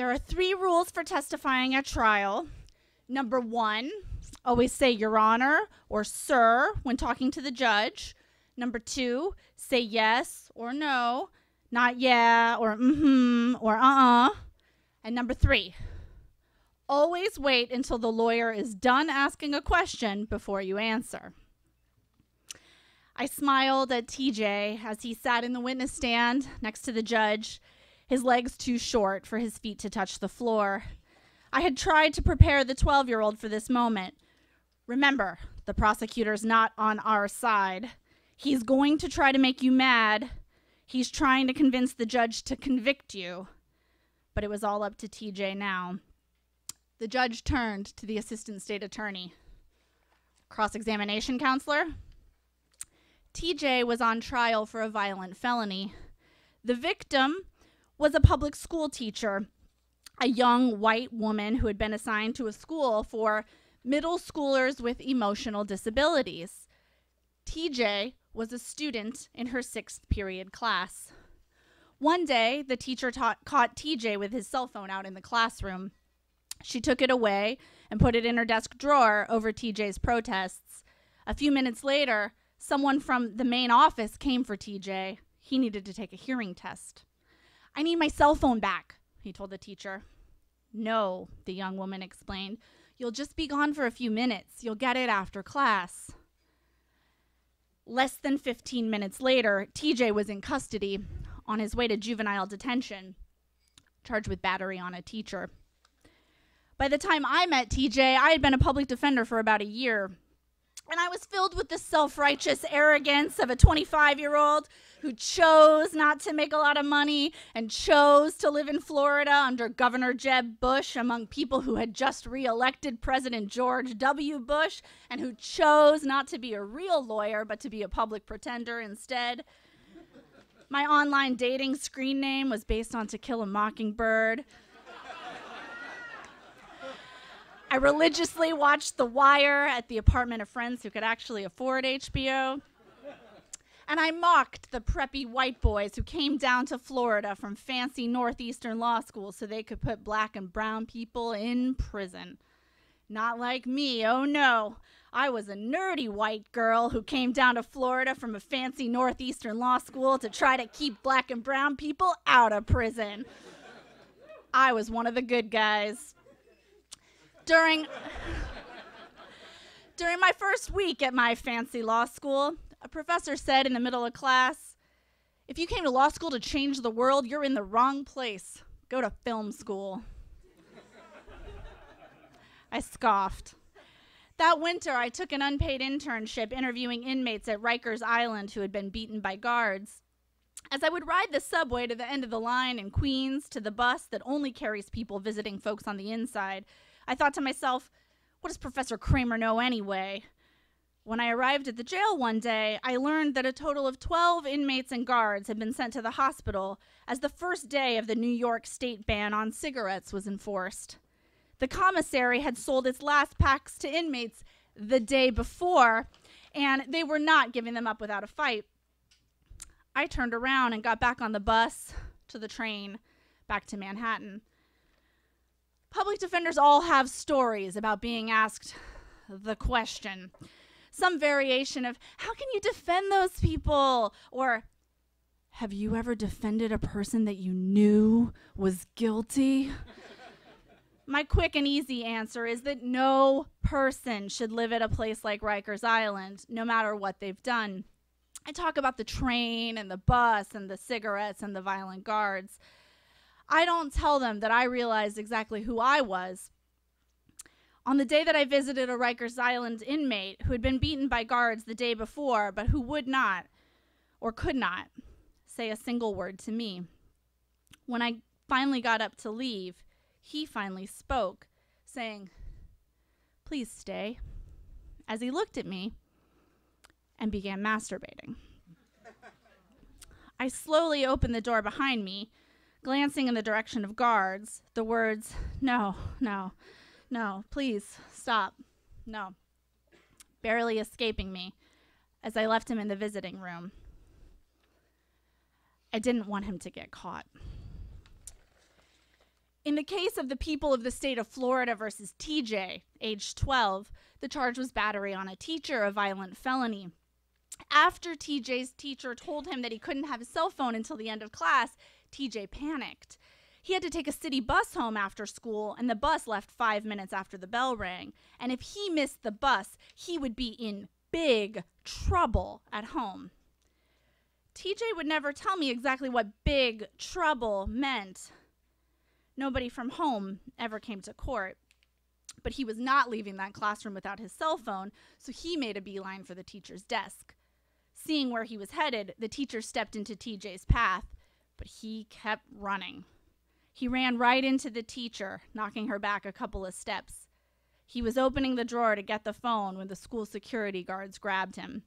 There are three rules for testifying at trial. Number one, always say Your Honor or Sir when talking to the judge. Number two, say yes or no, not yeah or mm hmm or uh uh. And number three, always wait until the lawyer is done asking a question before you answer. I smiled at TJ as he sat in the witness stand next to the judge, his legs too short for his feet to touch the floor. I had tried to prepare the 12 year old for this moment. Remember, the prosecutor's not on our side. He's going to try to make you mad. He's trying to convince the judge to convict you. But it was all up to TJ now. The judge turned to the assistant state attorney. Cross examination, counselor? TJ was on trial for a violent felony. The victim was a public school teacher, a young white woman who had been assigned to a school for middle schoolers with emotional disabilities. TJ was a student in her sixth period class. One day, the teacher caught TJ with his cell phone out in the classroom. She took it away and put it in her desk drawer over TJ's protests. A few minutes later, someone from the main office came for TJ. He needed to take a hearing test. I need my cell phone back, he told the teacher. No, the young woman explained. You'll just be gone for a few minutes. You'll get it after class. Less than 15 minutes later, TJ was in custody on his way to juvenile detention, charged with battery on a teacher. By the time I met TJ, I had been a public defender for about a year. And I was filled with the self righteous arrogance of a 25 year old who chose not to make a lot of money and chose to live in Florida under Governor Jeb Bush among people who had just reelected President George W. Bush and who chose not to be a real lawyer but to be a public pretender instead. My online dating screen name was based on To Kill a Mockingbird. I religiously watched The Wire at the apartment of friends who could actually afford HBO. And I mocked the preppy white boys who came down to Florida from fancy Northeastern law schools so they could put black and brown people in prison. Not like me, oh no. I was a nerdy white girl who came down to Florida from a fancy Northeastern law school to try to keep black and brown people out of prison. I was one of the good guys. During during my first week at my fancy law school, a professor said in the middle of class, If you came to law school to change the world, you're in the wrong place. Go to film school. I scoffed. That winter, I took an unpaid internship interviewing inmates at Rikers Island who had been beaten by guards. As I would ride the subway to the end of the line in Queens to the bus that only carries people visiting folks on the inside, I thought to myself, what does Professor Kramer know anyway? When I arrived at the jail one day, I learned that a total of 12 inmates and guards had been sent to the hospital as the first day of the New York state ban on cigarettes was enforced. The commissary had sold its last packs to inmates the day before, and they were not giving them up without a fight. I turned around and got back on the bus to the train back to Manhattan. Public defenders all have stories about being asked the question some variation of, How can you defend those people? Or, Have you ever defended a person that you knew was guilty? My quick and easy answer is that no person should live at a place like Rikers Island, no matter what they've done. I talk about the train and the bus and the cigarettes and the violent guards. I don't tell them that I realized exactly who I was on the day that I visited a Rikers Island inmate who had been beaten by guards the day before, but who would not or could not say a single word to me. When I finally got up to leave, he finally spoke, saying, Please stay, as he looked at me and began masturbating. I slowly opened the door behind me, glancing in the direction of guards, the words, No, no, no, please stop. No. Barely escaping me as I left him in the visiting room. I didn't want him to get caught. In the case of the people of the state of Florida versus TJ, age 12, the charge was battery on a teacher, a violent felony. After TJ's teacher told him that he couldn't have his cell phone until the end of class, TJ panicked. He had to take a city bus home after school, and the bus left five minutes after the bell rang. And if he missed the bus, he would be in big trouble at home. TJ would never tell me exactly what big trouble meant. Nobody from home ever came to court. But he was not leaving that classroom without his cell phone, so he made a beeline for the teacher's desk. Seeing where he was headed, the teacher stepped into TJ's path, but he kept running. He ran right into the teacher, knocking her back a couple of steps. He was opening the drawer to get the phone when the school security guards grabbed him.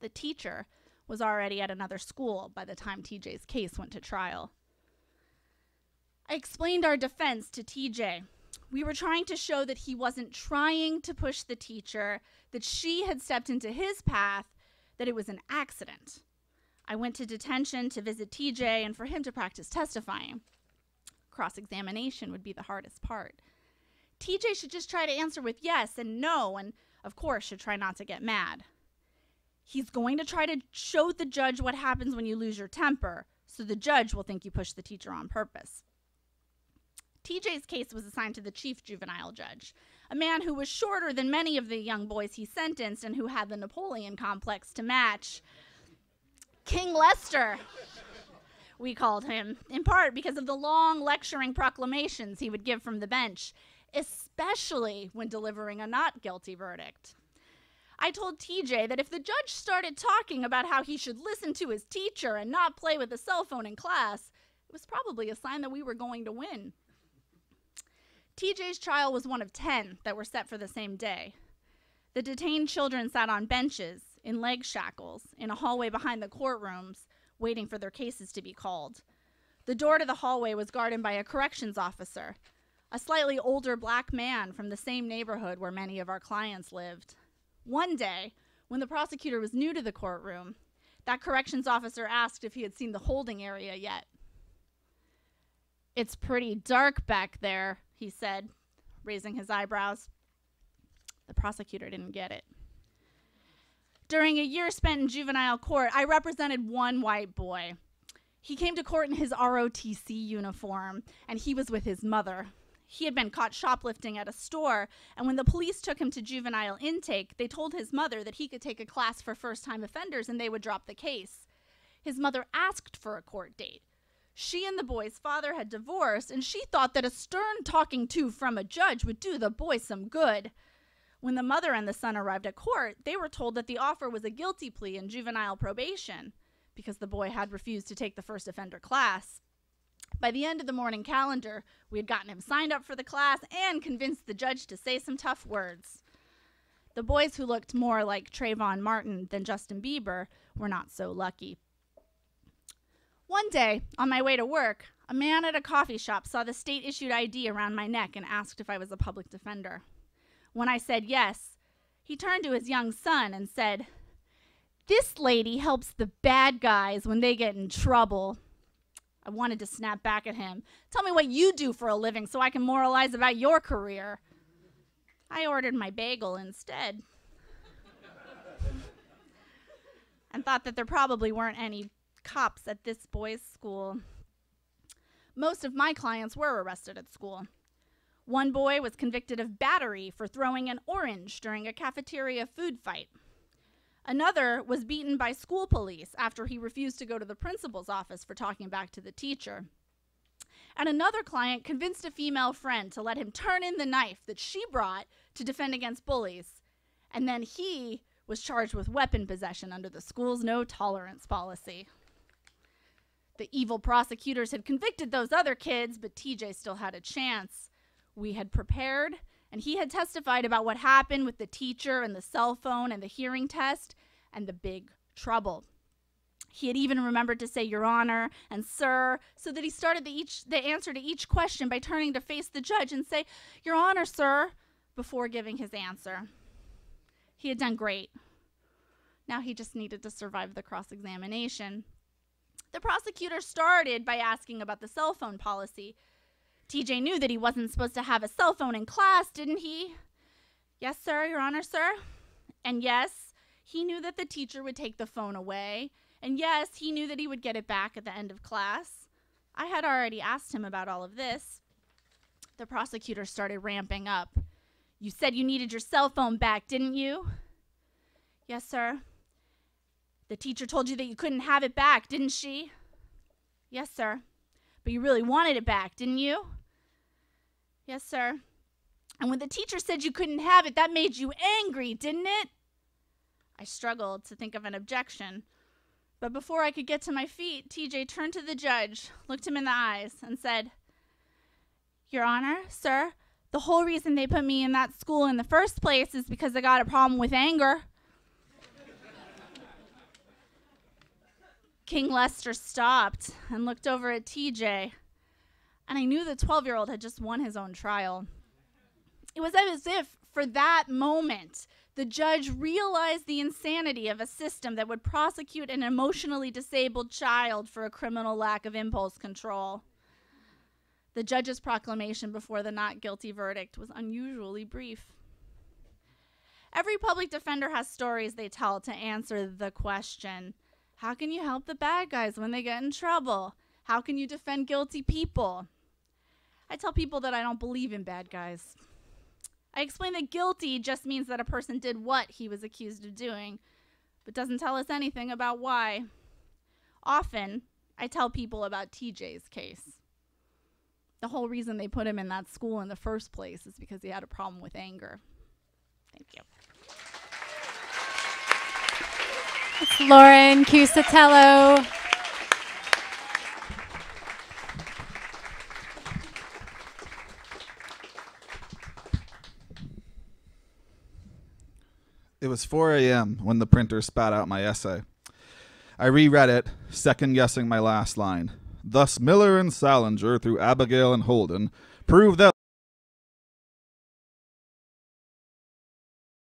The teacher was already at another school by the time TJ's case went to trial. I explained our defense to TJ. We were trying to show that he wasn't trying to push the teacher, that she had stepped into his path, that it was an accident. I went to detention to visit TJ and for him to practice testifying. Cross examination would be the hardest part. TJ should just try to answer with yes and no, and of course, should try not to get mad. He's going to try to show the judge what happens when you lose your temper, so the judge will think you pushed the teacher on purpose. TJ's case was assigned to the chief juvenile judge, a man who was shorter than many of the young boys he sentenced and who had the Napoleon complex to match. King Lester, we called him, in part because of the long lecturing proclamations he would give from the bench, especially when delivering a not guilty verdict. I told TJ that if the judge started talking about how he should listen to his teacher and not play with a cell phone in class, it was probably a sign that we were going to win. TJ's trial was one of 10 that were set for the same day. The detained children sat on benches, in leg shackles, in a hallway behind the courtrooms, waiting for their cases to be called. The door to the hallway was guarded by a corrections officer, a slightly older black man from the same neighborhood where many of our clients lived. One day, when the prosecutor was new to the courtroom, that corrections officer asked if he had seen the holding area yet. It's pretty dark back there, he said, raising his eyebrows. The prosecutor didn't get it. During a year spent in juvenile court, I represented one white boy. He came to court in his ROTC uniform, and he was with his mother. He had been caught shoplifting at a store, and when the police took him to juvenile intake, they told his mother that he could take a class for first time offenders and they would drop the case. His mother asked for a court date. She and the boy's father had divorced, and she thought that a stern talking to from a judge would do the boy some good. When the mother and the son arrived at court, they were told that the offer was a guilty plea and juvenile probation because the boy had refused to take the first offender class. By the end of the morning calendar, we had gotten him signed up for the class and convinced the judge to say some tough words. The boys who looked more like Trayvon Martin than Justin Bieber were not so lucky. One day, on my way to work, a man at a coffee shop saw the state issued ID around my neck and asked if I was a public defender. When I said yes, he turned to his young son and said, This lady helps the bad guys when they get in trouble. I wanted to snap back at him. Tell me what you do for a living so I can moralize about your career. I ordered my bagel instead. and thought that there probably weren't any cops at this boys' school. Most of my clients were arrested at school. One boy was convicted of battery for throwing an orange during a cafeteria food fight. Another was beaten by school police after he refused to go to the principal's office for talking back to the teacher. And another client convinced a female friend to let him turn in the knife that she brought to defend against bullies. And then he was charged with weapon possession under the school's no tolerance policy. The evil prosecutors had convicted those other kids, but TJ still had a chance. We had prepared, and he had testified about what happened with the teacher and the cell phone and the hearing test and the big trouble. He had even remembered to say Your Honor and Sir, so that he started the, each, the answer to each question by turning to face the judge and say, Your Honor, Sir, before giving his answer. He had done great. Now he just needed to survive the cross examination. The prosecutor started by asking about the cell phone policy. TJ knew that he wasn't supposed to have a cell phone in class, didn't he? Yes, sir, Your Honor, sir. And yes, he knew that the teacher would take the phone away. And yes, he knew that he would get it back at the end of class. I had already asked him about all of this. The prosecutor started ramping up. You said you needed your cell phone back, didn't you? Yes, sir. The teacher told you that you couldn't have it back, didn't she? Yes, sir. But you really wanted it back, didn't you? Yes, sir. And when the teacher said you couldn't have it, that made you angry, didn't it? I struggled to think of an objection. But before I could get to my feet, TJ turned to the judge, looked him in the eyes, and said, Your Honor, sir, the whole reason they put me in that school in the first place is because I got a problem with anger. King Lester stopped and looked over at TJ, and I knew the 12 year old had just won his own trial. It was as if, for that moment, the judge realized the insanity of a system that would prosecute an emotionally disabled child for a criminal lack of impulse control. The judge's proclamation before the not guilty verdict was unusually brief. Every public defender has stories they tell to answer the question How can you help the bad guys when they get in trouble? How can you defend guilty people? I tell people that I don't believe in bad guys. I explain that guilty just means that a person did what he was accused of doing, but doesn't tell us anything about why. Often, I tell people about TJ's case. The whole reason they put him in that school in the first place is because he had a problem with anger. Thank you. It's Lauren Cusitello. It was 4 a.m. when the printer spat out my essay. I reread it, second guessing my last line. Thus, Miller and Salinger, through Abigail and Holden, prove that